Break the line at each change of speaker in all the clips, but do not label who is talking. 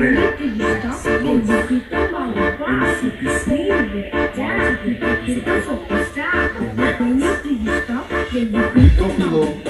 prayer. Insuficiente. Repito, piloto.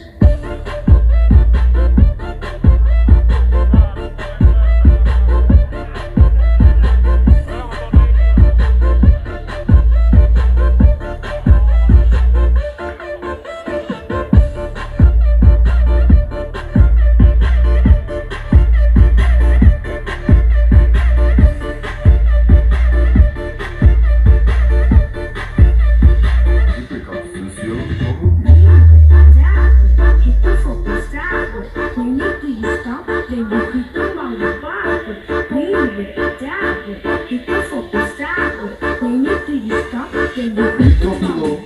with, down with, people for the style with. When you do you stop, then Remember. beat the flow.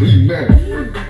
Remix.